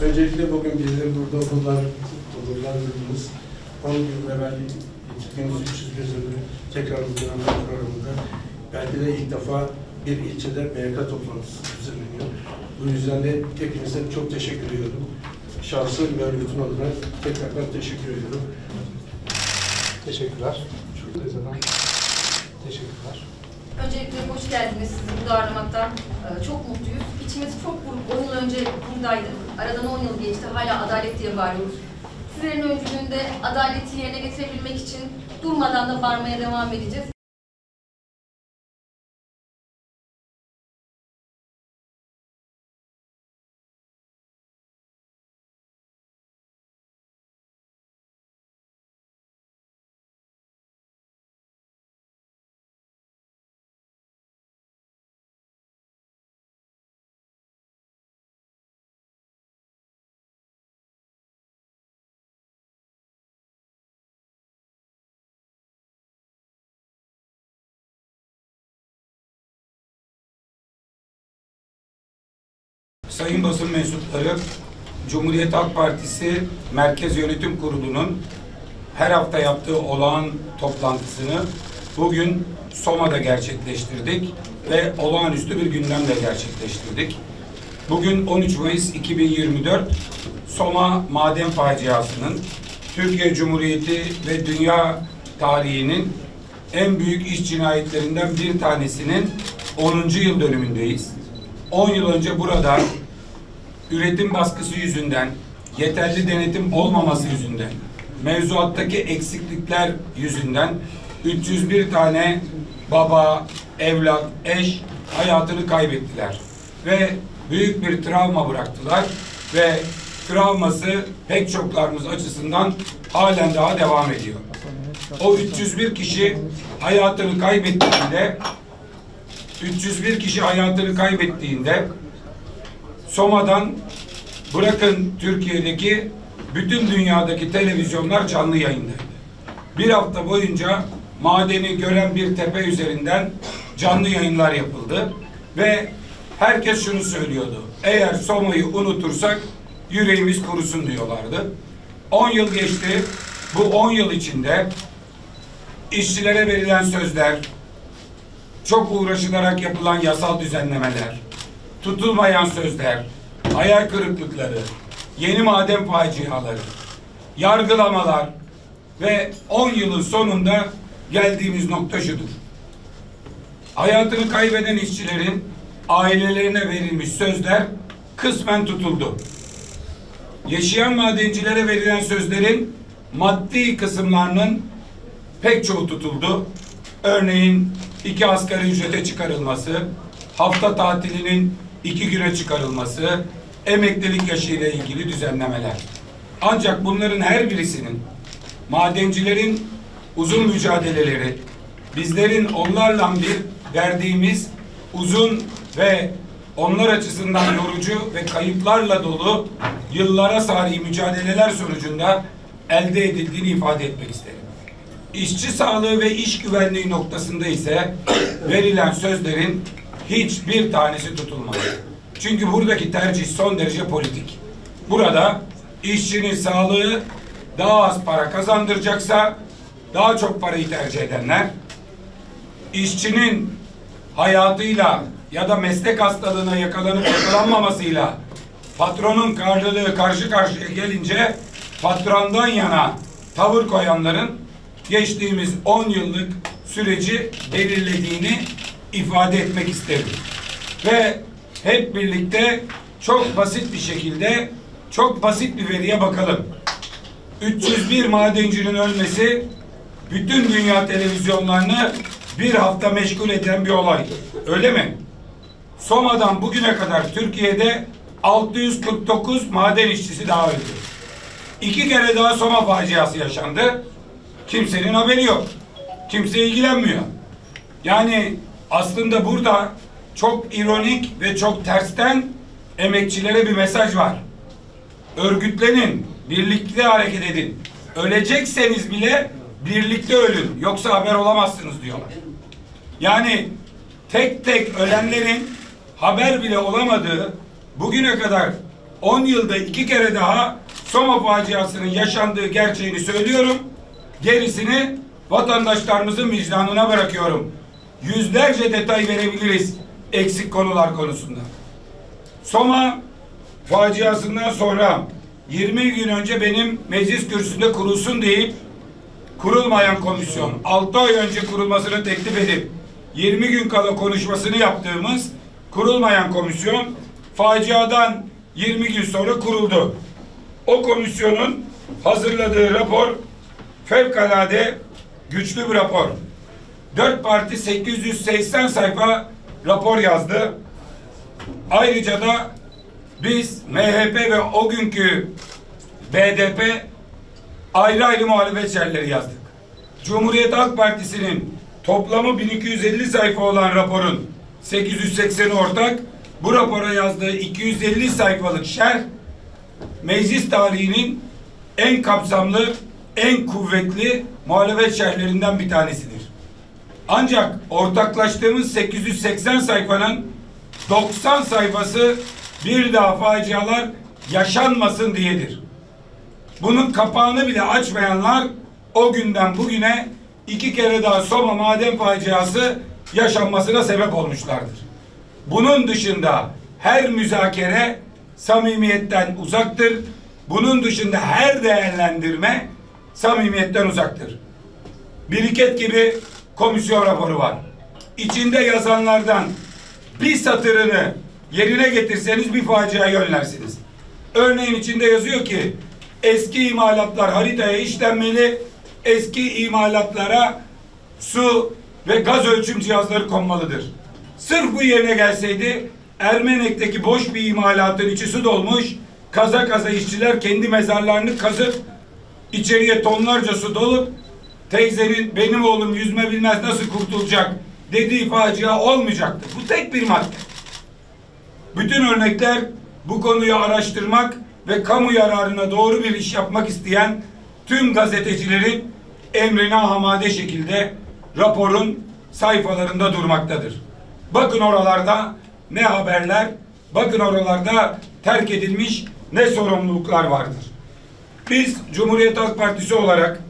Öncelikle bugün bizleri burada onurlandırdınız. 10 gün evvel geçirdiğimiz 300 bir ödülü tekrar dönemde programında belki de ilk defa bir ilçede BYK toplantısı düzenleniyor. Bu yüzden de hepinize çok teşekkür ediyorum. Şahsım ve örgütüm adına tekrardan teşekkür ediyorum. Teşekkürler. Çok teyzeden. Öncelikle hoş geldiniz. Sizi burada ağırlamaktan e, çok mutluyuz. İçimiz çok buruk. 10 yıl önce buradaydık. Aradan 10 yıl geçti. Hala adalet diye bağırıyoruz. Sizlerin öncülüğünde adaleti yerine getirebilmek için durmadan da bağırmaya devam edeceğiz. Sayın basın mensupları, Cumhuriyet Halk Partisi Merkez Yönetim Kurulu'nun her hafta yaptığı olağan toplantısını bugün Soma'da gerçekleştirdik ve olağanüstü bir gündemle gerçekleştirdik. Bugün 13 Mayıs 2024 Soma maden faciasının Türkiye Cumhuriyeti ve dünya tarihinin en büyük iş cinayetlerinden bir tanesinin 10. yıl dönümündeyiz. 10 yıl önce burada üretim baskısı yüzünden, yeterli denetim olmaması yüzünden, mevzuattaki eksiklikler yüzünden 301 tane baba, evlat, eş hayatını kaybettiler. Ve büyük bir travma bıraktılar ve travması pek çoklarımız açısından halen daha devam ediyor. O 301 kişi hayatını kaybettiğinde 301 kişi hayatını kaybettiğinde Soma'dan bırakın Türkiye'deki bütün dünyadaki televizyonlar canlı yayındaydı. Bir hafta boyunca madeni gören bir tepe üzerinden canlı yayınlar yapıldı ve herkes şunu söylüyordu. Eğer Soma'yı unutursak yüreğimiz kurusun diyorlardı. 10 yıl geçti. Bu 10 yıl içinde işçilere verilen sözler, çok uğraşılarak yapılan yasal düzenlemeler, tutulmayan sözler, hayal kırıklıkları, yeni maden faciaları, yargılamalar ve 10 yılın sonunda geldiğimiz nokta şudur. Hayatını kaybeden işçilerin ailelerine verilmiş sözler kısmen tutuldu. Yaşayan madencilere verilen sözlerin maddi kısımlarının pek çoğu tutuldu. Örneğin iki asgari ücrete çıkarılması, hafta tatilinin iki güne çıkarılması, emeklilik yaşıyla ilgili düzenlemeler. Ancak bunların her birisinin madencilerin uzun mücadeleleri, bizlerin onlarla bir verdiğimiz uzun ve onlar açısından yorucu ve kayıplarla dolu yıllara sari mücadeleler sonucunda elde edildiğini ifade etmek isterim. İşçi sağlığı ve iş güvenliği noktasında ise verilen sözlerin hiçbir tanesi tutulmadı. Çünkü buradaki tercih son derece politik. Burada işçinin sağlığı daha az para kazandıracaksa daha çok parayı tercih edenler, işçinin hayatıyla ya da meslek hastalığına yakalanıp yakalanmamasıyla patronun karlılığı karşı karşıya gelince patrondan yana tavır koyanların geçtiğimiz 10 yıllık süreci belirlediğini ifade etmek isterim. Ve hep birlikte çok basit bir şekilde çok basit bir veriye bakalım. 301 madencinin ölmesi bütün dünya televizyonlarını bir hafta meşgul eden bir olay. Öyle mi? Soma'dan bugüne kadar Türkiye'de 649 maden işçisi daha öldü. İki kere daha Soma faciası yaşandı. Kimsenin haberi yok. Kimse ilgilenmiyor. Yani aslında burada çok ironik ve çok tersten emekçilere bir mesaj var. Örgütlenin, birlikte hareket edin. Ölecekseniz bile birlikte ölün. Yoksa haber olamazsınız diyorlar. Yani tek tek ölenlerin haber bile olamadığı bugüne kadar 10 yılda iki kere daha Soma faciasının yaşandığı gerçeğini söylüyorum. Gerisini vatandaşlarımızın vicdanına bırakıyorum. Yüzlerce detay verebiliriz eksik konular konusunda. Soma faciasından sonra 20 gün önce benim meclis kürsüsünde kurulsun deyip kurulmayan komisyon 6 ay önce kurulmasını teklif edip 20 gün kala konuşmasını yaptığımız kurulmayan komisyon faciadan 20 gün sonra kuruldu. O komisyonun hazırladığı rapor fevkalade güçlü bir rapor. Dört parti 880 sayfa rapor yazdı. Ayrıca da biz MHP ve o günkü BDP ayrı ayrı muhalefet şerleri yazdık. Cumhuriyet Halk Partisi'nin toplamı 1250 sayfa olan raporun 880'i ortak, bu rapora yazdığı 250 sayfalık şerh meclis tarihinin en kapsamlı, en kuvvetli muhalefet şerhlerinden bir tanesidir. Ancak ortaklaştığımız 880 sayfanın 90 sayfası bir daha facialar yaşanmasın diyedir. Bunun kapağını bile açmayanlar o günden bugüne iki kere daha Soma maden faciası yaşanmasına sebep olmuşlardır. Bunun dışında her müzakere samimiyetten uzaktır. Bunun dışında her değerlendirme samimiyetten uzaktır. Biriket gibi komisyon raporu var. İçinde yazanlardan bir satırını yerine getirseniz bir faciayı önlersiniz. Örneğin içinde yazıyor ki eski imalatlar haritaya işlenmeli, eski imalatlara su ve gaz ölçüm cihazları konmalıdır. Sırf bu yerine gelseydi Ermenek'teki boş bir imalatın içi su dolmuş, kaza kaza işçiler kendi mezarlarını kazıp içeriye tonlarca su dolup teyzenin benim oğlum yüzme bilmez nasıl kurtulacak dediği facia olmayacaktı. Bu tek bir madde. Bütün örnekler bu konuyu araştırmak ve kamu yararına doğru bir iş yapmak isteyen tüm gazetecilerin emrine hamade şekilde raporun sayfalarında durmaktadır. Bakın oralarda ne haberler, bakın oralarda terk edilmiş ne sorumluluklar vardır. Biz Cumhuriyet Halk Partisi olarak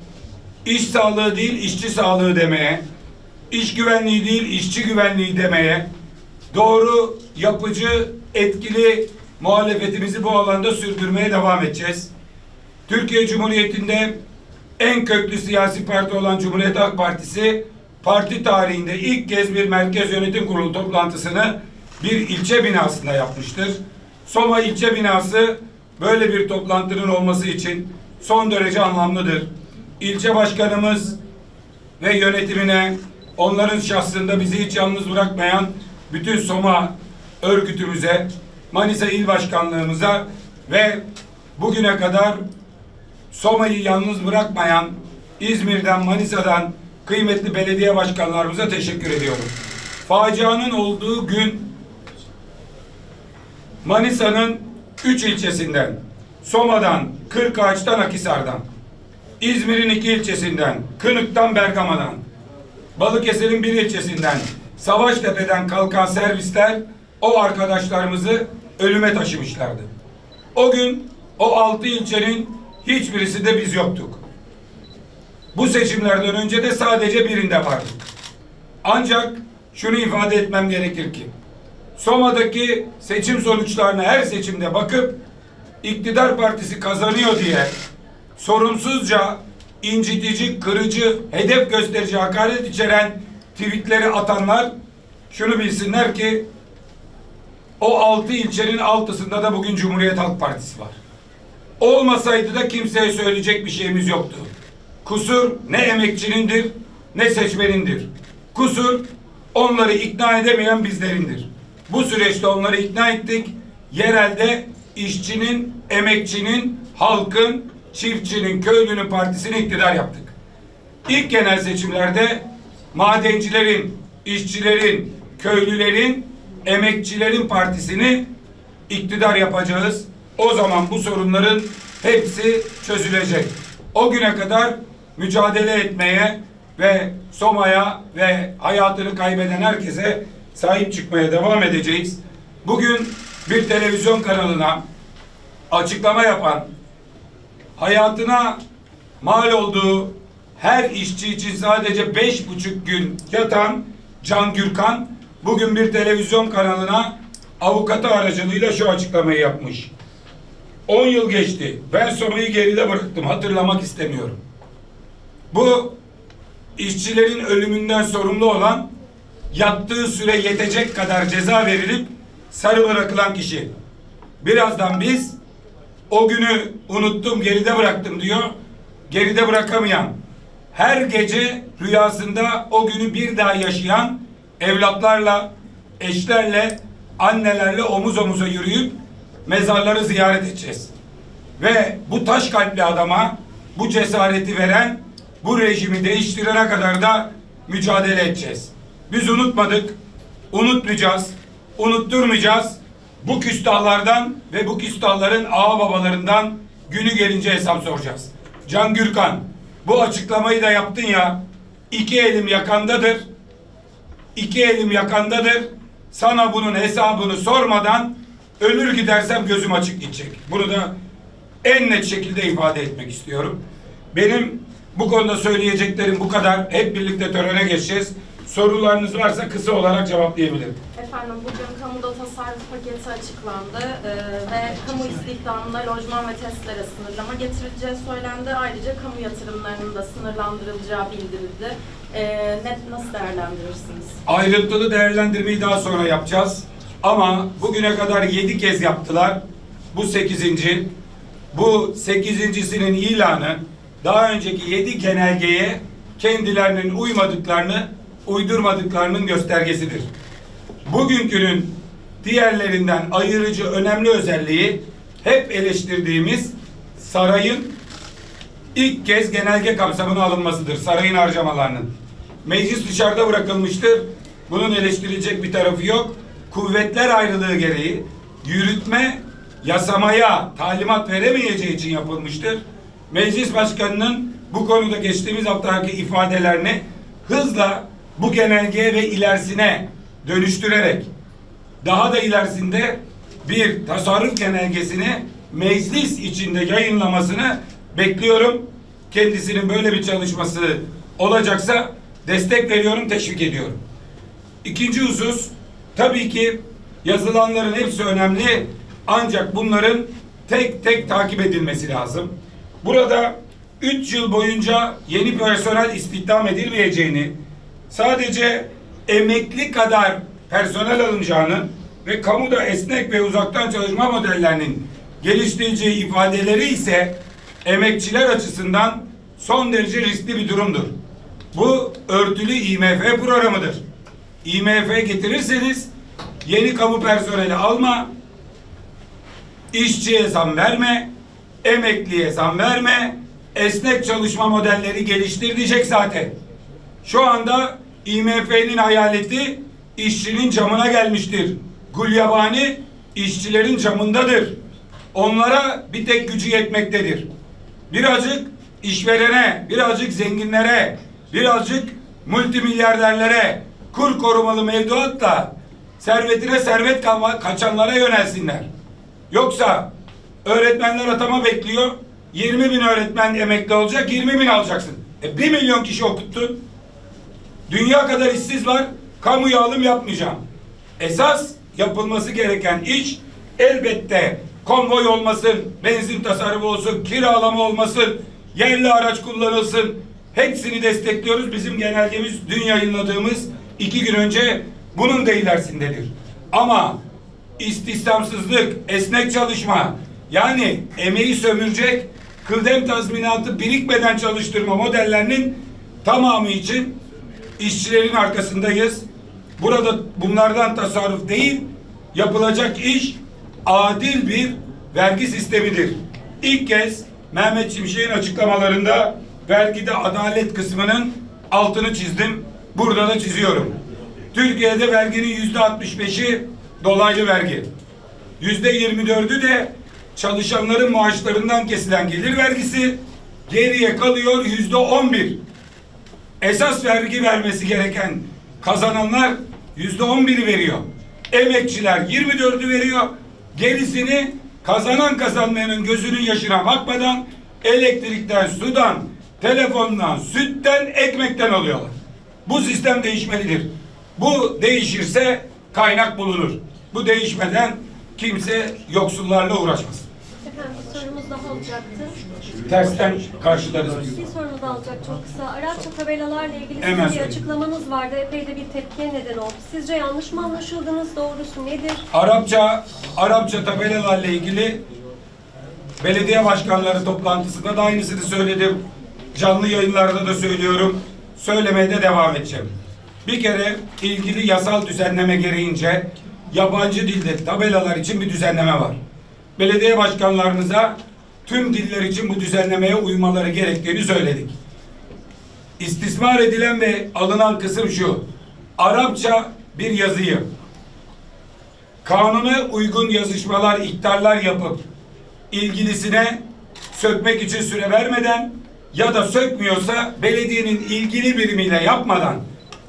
iş sağlığı değil işçi sağlığı demeye, iş güvenliği değil işçi güvenliği demeye, doğru, yapıcı, etkili muhalefetimizi bu alanda sürdürmeye devam edeceğiz. Türkiye Cumhuriyeti'nde en köklü siyasi parti olan Cumhuriyet Halk Partisi parti tarihinde ilk kez bir merkez yönetim kurulu toplantısını bir ilçe binasında yapmıştır. Soma ilçe binası böyle bir toplantının olması için son derece anlamlıdır. İlçe başkanımız ve yönetimine onların şahsında bizi hiç yalnız bırakmayan bütün Soma örgütümüze, Manisa İl Başkanlığımıza ve bugüne kadar Soma'yı yalnız bırakmayan İzmir'den, Manisa'dan kıymetli belediye başkanlarımıza teşekkür ediyorum. Facianın olduğu gün Manisa'nın üç ilçesinden, Soma'dan, Kırkağaç'tan, Akisar'dan, İzmir'in iki ilçesinden, Kınık'tan, Bergama'dan, Balıkesir'in bir ilçesinden, Savaştepe'den kalkan servisler o arkadaşlarımızı ölüme taşımışlardı. O gün o altı ilçenin hiçbirisi de biz yoktuk. Bu seçimlerden önce de sadece birinde vardık. Ancak şunu ifade etmem gerekir ki Soma'daki seçim sonuçlarına her seçimde bakıp iktidar partisi kazanıyor diye sorumsuzca incitici, kırıcı, hedef gösterici, hakaret içeren tweetleri atanlar şunu bilsinler ki o altı ilçenin altısında da bugün Cumhuriyet Halk Partisi var. Olmasaydı da kimseye söyleyecek bir şeyimiz yoktu. Kusur ne emekçinindir ne seçmenindir. Kusur onları ikna edemeyen bizlerindir. Bu süreçte onları ikna ettik. Yerelde işçinin, emekçinin, halkın, çiftçinin, köylünün partisini iktidar yaptık. İlk genel seçimlerde madencilerin, işçilerin, köylülerin, emekçilerin partisini iktidar yapacağız. O zaman bu sorunların hepsi çözülecek. O güne kadar mücadele etmeye ve Soma'ya ve hayatını kaybeden herkese sahip çıkmaya devam edeceğiz. Bugün bir televizyon kanalına açıklama yapan, hayatına mal olduğu her işçi için sadece beş buçuk gün yatan Can Gürkan bugün bir televizyon kanalına avukatı aracılığıyla şu açıklamayı yapmış. 10 yıl geçti. Ben somayı geride bıraktım. Hatırlamak istemiyorum. Bu işçilerin ölümünden sorumlu olan yattığı süre yetecek kadar ceza verilip sarı bırakılan kişi. Birazdan biz o günü unuttum, geride bıraktım diyor. Geride bırakamayan, her gece rüyasında o günü bir daha yaşayan evlatlarla, eşlerle, annelerle omuz omuza yürüyüp mezarları ziyaret edeceğiz. Ve bu taş kalpli adama bu cesareti veren, bu rejimi değiştirene kadar da mücadele edeceğiz. Biz unutmadık, unutmayacağız, unutturmayacağız. Bu küstahlardan ve bu küstahların ağa babalarından günü gelince hesap soracağız. Can Gürkan, bu açıklamayı da yaptın ya, iki elim yakandadır, iki elim yakandadır. Sana bunun hesabını sormadan ölür gidersem gözüm açık gidecek. Bunu da en net şekilde ifade etmek istiyorum. Benim bu konuda söyleyeceklerim bu kadar. Hep birlikte törene geçeceğiz. Sorularınız varsa kısa olarak cevaplayabilirim. Efendim bugün kamuda tasarruf paketi açıklandı e, ve kamu istihdamında lojman ve testlere sınırlama getirileceği söylendi. Ayrıca kamu yatırımlarının da sınırlandırılacağı bildirildi. E, net nasıl değerlendirirsiniz? Ayrıntılı değerlendirmeyi daha sonra yapacağız. Ama bugüne kadar yedi kez yaptılar. Bu sekizinci. Bu sekizincisinin ilanı daha önceki yedi genelgeye kendilerinin uymadıklarını, uydurmadıklarının göstergesidir. Bugünkünün diğerlerinden ayırıcı önemli özelliği hep eleştirdiğimiz sarayın ilk kez genelge kapsamına alınmasıdır. Sarayın harcamalarının. Meclis dışarıda bırakılmıştır. Bunun eleştirilecek bir tarafı yok. Kuvvetler ayrılığı gereği yürütme yasamaya talimat veremeyeceği için yapılmıştır. Meclis Başkanı'nın bu konuda geçtiğimiz haftaki ifadelerini hızla bu genelgeye ve ilerisine dönüştürerek daha da ilerisinde bir tasarruf genelgesini meclis içinde yayınlamasını bekliyorum. Kendisinin böyle bir çalışması olacaksa destek veriyorum, teşvik ediyorum. İkinci husus, tabii ki yazılanların hepsi önemli ancak bunların tek tek takip edilmesi lazım. Burada üç yıl boyunca yeni personel istihdam edilmeyeceğini, sadece emekli kadar personel alınacağını ve kamuda esnek ve uzaktan çalışma modellerinin geliştireceği ifadeleri ise emekçiler açısından son derece riskli bir durumdur. Bu örtülü IMF programıdır. IMF getirirseniz yeni kamu personeli alma, işçiye zam verme, emekliye zam verme, esnek çalışma modelleri geliştir diyecek zaten. Şu anda IMF'nin hayaleti işçinin camına gelmiştir. Gulyabani işçilerin camındadır. Onlara bir tek gücü yetmektedir. Birazcık işverene, birazcık zenginlere, birazcık multimilyarderlere kur korumalı mevduatla servetine servet kaçanlara yönelsinler. Yoksa öğretmenler atama bekliyor. 20 bin öğretmen emekli olacak, 20 bin alacaksın. E 1 milyon kişi okuttun. Dünya kadar işsiz var. Kamuya alım yapmayacağım. Esas yapılması gereken iş elbette konvoy olmasın, benzin tasarrufu olsun, kiralama olmasın, yerli araç kullanılsın. Hepsini destekliyoruz. Bizim genelgemiz dün yayınladığımız iki gün önce bunun da ilerisindedir. Ama istihdamsızlık, esnek çalışma, yani emeği sömürecek, kıdem tazminatı birikmeden çalıştırma modellerinin tamamı için işçilerin arkasındayız. Burada bunlardan tasarruf değil, yapılacak iş adil bir vergi sistemidir. İlk kez Mehmet Şimşek'in açıklamalarında vergide adalet kısmının altını çizdim. Burada da çiziyorum. Türkiye'de verginin yüzde 65'i dolaylı vergi. Yüzde 24'ü de çalışanların maaşlarından kesilen gelir vergisi. Geriye kalıyor yüzde 11. Esas vergi vermesi gereken kazananlar yüzde 11'i veriyor. Emekçiler 24'ü veriyor. Gerisini kazanan kazanmayanın gözünün yaşına bakmadan elektrikten, sudan, telefondan, sütten, ekmekten alıyorlar. Bu sistem değişmelidir. Bu değişirse kaynak bulunur. Bu değişmeden kimse yoksullarla uğraşmasın. Efendim bir sorumuz daha olacaktı. Tersten karşılarız. Bir sorumuz daha olacak çok kısa. Arapça tabelalarla ilgili Hemen sizin bir söyleyeyim. açıklamanız vardı. Epey de bir tepkiye neden oldu. Sizce yanlış mı anlaşıldınız? Doğrusu nedir? Arapça Arapça tabelalarla ilgili belediye başkanları toplantısında da aynısını söyledim. Canlı yayınlarda da söylüyorum. Söylemeye de devam edeceğim. Bir kere ilgili yasal düzenleme gereğince yabancı dilde tabelalar için bir düzenleme var. Belediye başkanlarımıza tüm diller için bu düzenlemeye uymaları gerektiğini söyledik. İstismar edilen ve alınan kısım şu. Arapça bir yazıyı kanuna uygun yazışmalar, ihtarlar yapıp ilgilisine sökmek için süre vermeden ya da sökmüyorsa belediyenin ilgili birimiyle yapmadan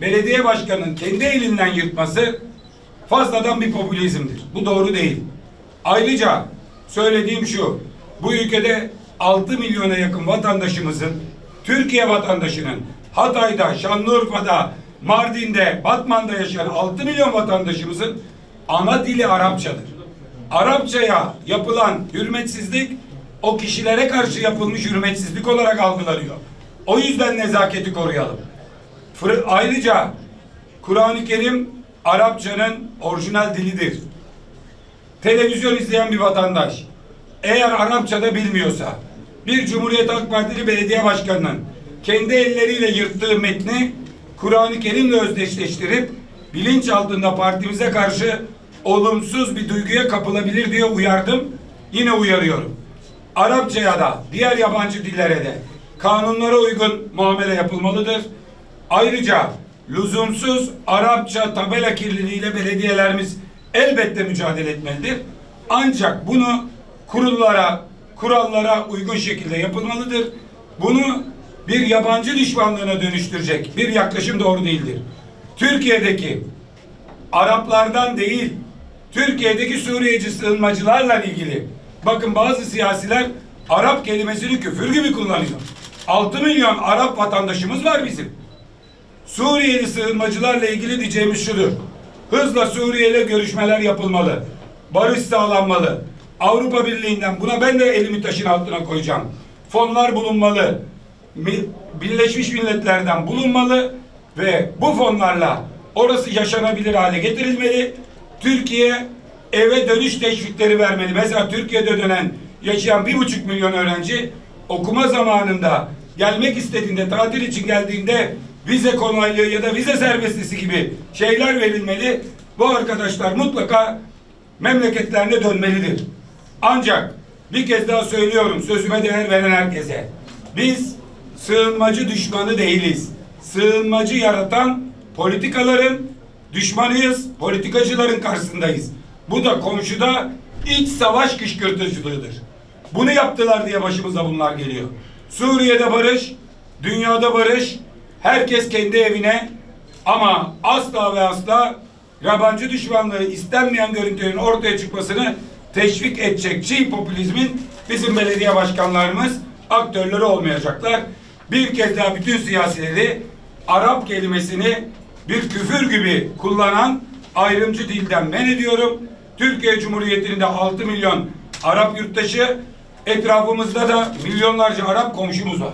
belediye başkanının kendi elinden yırtması fazladan bir popülizmdir. Bu doğru değil. Ayrıca söylediğim şu. Bu ülkede 6 milyona yakın vatandaşımızın Türkiye vatandaşının Hatay'da, Şanlıurfa'da, Mardin'de, Batman'da yaşayan 6 milyon vatandaşımızın ana dili Arapçadır. Arapçaya yapılan hürmetsizlik o kişilere karşı yapılmış hürmetsizlik olarak algılanıyor. O yüzden nezaketi koruyalım. Ayrıca Kur'an-ı Kerim Arapçanın orijinal dilidir. Televizyon izleyen bir vatandaş eğer Arapçada bilmiyorsa bir Cumhuriyet Halk Partili belediye başkanının kendi elleriyle yırttığı metni Kur'an-ı Kerim'le özdeşleştirip bilinç altında partimize karşı olumsuz bir duyguya kapılabilir diye uyardım. Yine uyarıyorum. Arapçaya da diğer yabancı dillere de kanunlara uygun muamele yapılmalıdır. Ayrıca lüzumsuz Arapça tabela kirliliğiyle belediyelerimiz elbette mücadele etmelidir. Ancak bunu kurullara, kurallara uygun şekilde yapılmalıdır. Bunu bir yabancı düşmanlığına dönüştürecek bir yaklaşım doğru değildir. Türkiye'deki Araplardan değil, Türkiye'deki Suriyeci sığınmacılarla ilgili bakın bazı siyasiler Arap kelimesini küfür gibi kullanıyor. 6 milyon Arap vatandaşımız var bizim. Suriyeli sığınmacılarla ilgili diyeceğimiz şudur. Hızla Suriye ile görüşmeler yapılmalı. Barış sağlanmalı. Avrupa Birliği'nden buna ben de elimi taşın altına koyacağım. Fonlar bulunmalı. Mi- Birleşmiş Milletler'den bulunmalı ve bu fonlarla orası yaşanabilir hale getirilmeli. Türkiye eve dönüş teşvikleri vermeli. Mesela Türkiye'de dönen yaşayan bir buçuk milyon öğrenci okuma zamanında gelmek istediğinde tatil için geldiğinde vize kolaylığı ya da vize serbestisi gibi şeyler verilmeli. Bu arkadaşlar mutlaka memleketlerine dönmelidir. Ancak bir kez daha söylüyorum sözüme değer veren herkese. Biz sığınmacı düşmanı değiliz. Sığınmacı yaratan politikaların düşmanıyız, politikacıların karşısındayız. Bu da komşuda iç savaş kışkırtıcılığıdır. Bunu yaptılar diye başımıza bunlar geliyor. Suriye'de barış, dünyada barış, herkes kendi evine ama asla ve asla yabancı düşmanlığı istenmeyen görüntülerin ortaya çıkmasını teşvik edecek çiğ popülizmin bizim belediye başkanlarımız aktörleri olmayacaklar. Bir kez daha bütün siyasileri Arap kelimesini bir küfür gibi kullanan ayrımcı dilden men ediyorum. Türkiye Cumhuriyeti'nde de 6 milyon Arap yurttaşı etrafımızda da milyonlarca Arap komşumuz var.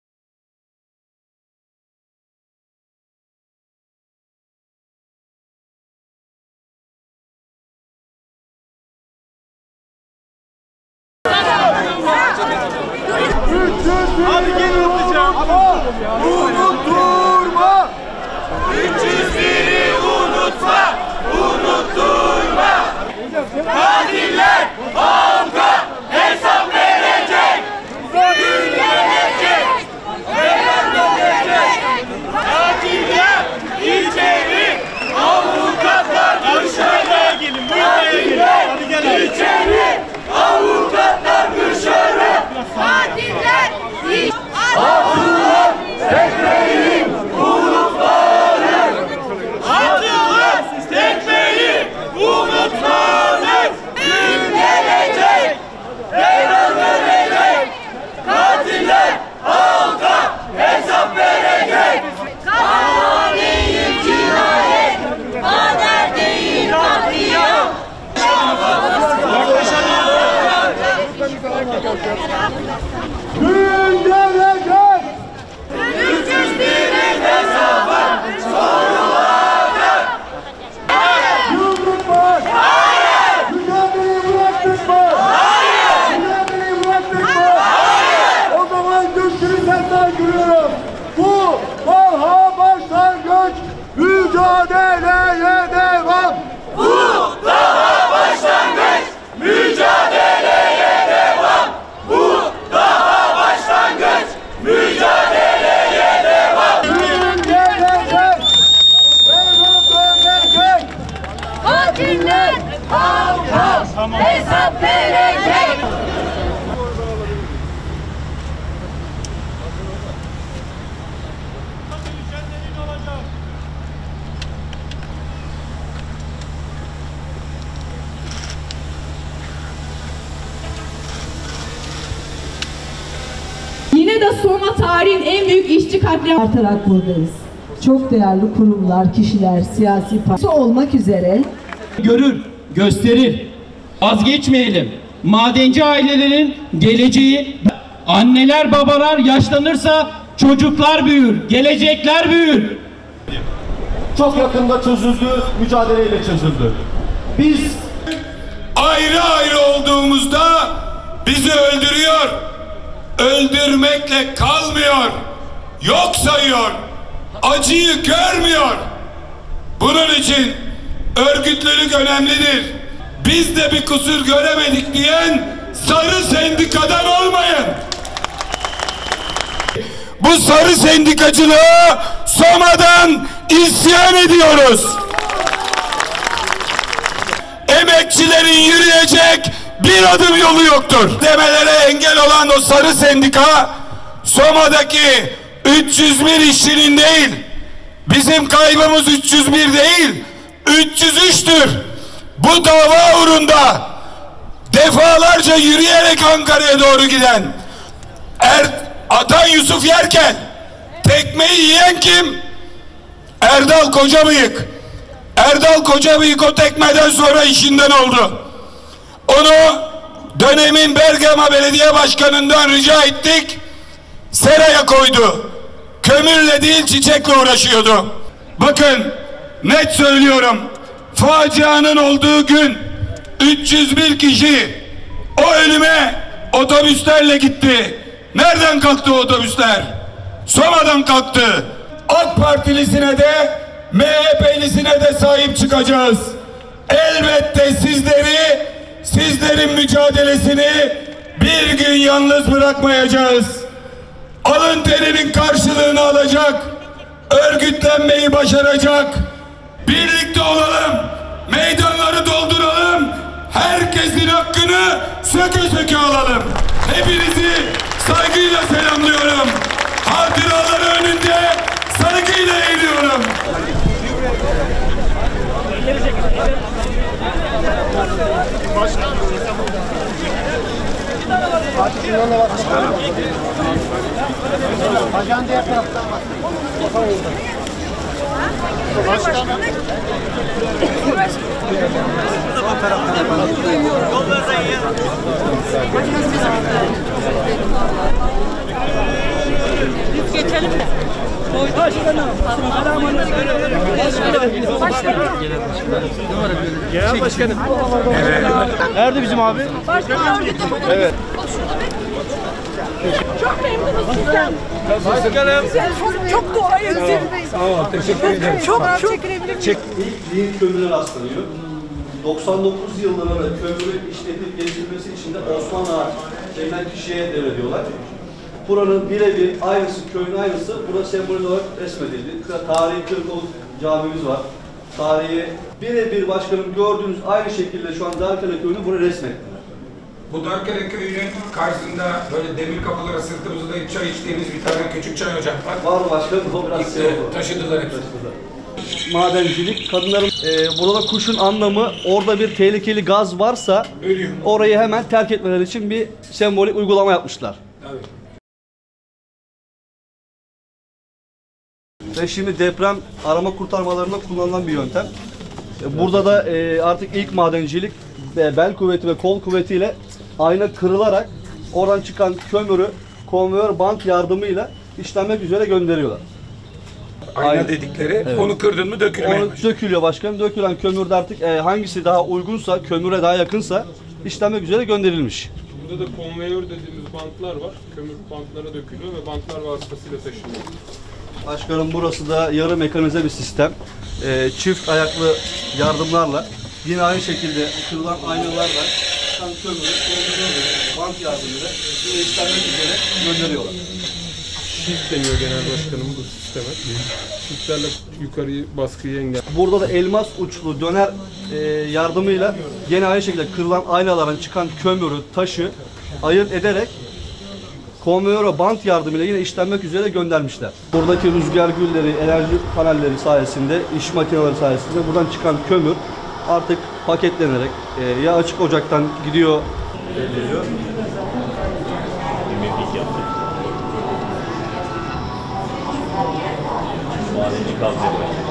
işçi katliamı artarak buradayız. Çok değerli kurumlar, kişiler, siyasi parti olmak üzere görür, gösterir. Vazgeçmeyelim. Madenci ailelerin geleceği, anneler babalar yaşlanırsa çocuklar büyür, gelecekler büyür. Çok yakında çözüldü, mücadeleyle çözüldü. Biz ayrı ayrı olduğumuzda bizi öldürüyor. Öldürmekle kalmıyor. Yok sayıyor. Acıyı görmüyor. Bunun için örgütlülük önemlidir. Biz de bir kusur göremedik diyen sarı sendikadan olmayın. Bu sarı sendikacılığı Soma'dan isyan ediyoruz emekçilerin yürüyecek bir adım yolu yoktur. Demelere engel olan o sarı sendika Soma'daki 301 işçinin değil bizim kaybımız 301 değil 303'tür. Bu dava uğrunda defalarca yürüyerek Ankara'ya doğru giden Er Atan Yusuf yerken tekmeyi yiyen kim? Erdal Kocabıyık. Erdal Kocabıyık o tekmeden sonra işinden oldu. Onu dönemin Bergama Belediye Başkanı'ndan rica ettik. Seraya koydu. Kömürle değil çiçekle uğraşıyordu. Bakın net söylüyorum. Facianın olduğu gün 301 kişi o ölüme otobüslerle gitti. Nereden kalktı otobüsler? Soma'dan kalktı. AK Partilisine de MHP'lisine de sahip çıkacağız. Elbette sizleri, sizlerin mücadelesini bir gün yalnız bırakmayacağız. Alın terinin karşılığını alacak, örgütlenmeyi başaracak. Birlikte olalım, meydanları dolduralım, herkesin hakkını söke söke alalım. Hepinizi saygıyla selamlıyorum. Hatıraları önünde saygıyla eğiliyorum. Arkasından da var. Ajan diğer taraftan var. Başkan. O taraftan yapalım. Yollarda yer. Biz geçelim de. Boyda. Başkanım. Adamını görelim nerede bizim abi? Evet. Çok memnunuz sizden. Çok doğayız. Sağ ol, teşekkür ederim. Çok çok İlk kömüre rastlanıyor. 99 yıllarında kömürü işletip geliştirmesi için de Osman Ağa kişiye devrediyorlar. Buranın birebir aynısı, köyün aynısı burada sembol olarak resmedildi. Tarihi Kırkol camimiz var. Tarihi birebir başkanım gördüğünüz aynı şekilde şu an Darkale köyünü buraya resmettiler. Bu Darkere köyünün karşısında böyle demir kapılara sırtımızda çay içtiğimiz bir tane küçük çay ocağı var. Var başkanım? O biraz şey oldu. Taşıdılar hepsini. madencilik. Kadınların e, burada kuşun anlamı orada bir tehlikeli gaz varsa Ölüyor. orayı hemen terk etmeleri için bir sembolik uygulama yapmışlar. Tabii. Ve şimdi deprem arama kurtarmalarında kullanılan bir yöntem. E, Burada da e, artık ilk madencilik e, bel kuvveti ve kol kuvvetiyle ayna kırılarak oradan çıkan kömürü konveyör bant yardımıyla işlenmek üzere gönderiyorlar. Ayna dedikleri Evet. onu kırdın mı dökülmeye Onu başlıyor. dökülüyor başkanım. Dökülen kömürde artık e, hangisi daha uygunsa, kömüre daha yakınsa işlenmek üzere gönderilmiş. Burada da konveyör dediğimiz bantlar var. Kömür bantlara dökülüyor ve bantlar vasıtasıyla taşınıyor. Başkanım burası da yarı mekanize bir sistem. Ee, çift ayaklı yardımlarla yine aynı şekilde kırılan aynalarla konveyörle, bant yardımıyla yine işlenmek üzere gönderiyorlar. shift deniyor genel başkanım bu sisteme. Shiftlerle yukarıyı baskıyı engel. Burada da elmas uçlu döner e, yardımıyla gene aynı şekilde kırılan aynaların çıkan kömürü, taşı ayırt ederek konveyöre bant yardımıyla yine işlenmek üzere göndermişler. Buradaki rüzgar gülleri, enerji panelleri sayesinde, iş makineleri sayesinde buradan çıkan kömür artık paketlenerek e, ya açık ocaktan gidiyor ediliyor. Evet,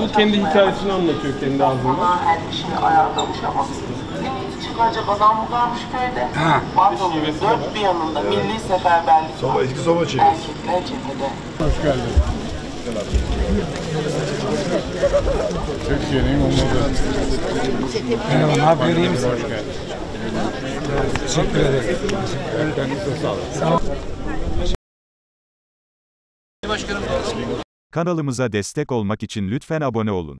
bu kendi hikayesini anlatıyor kendi ağzında. her işini ayarlamış ama çıkacak adam mı kalmış köyde? Bandolun dört bir yanında milli seferberlik Soba, eski soba çekiyor. erkekler cephede. Hoş geldin. Türkiye'nin olmadı. Merhaba, ne yapıyorsun? İyi misin? Hoş geldin. Teşekkür ederim. Kendinize sağlık. Sağ ol. Kanalımıza destek olmak için lütfen abone olun.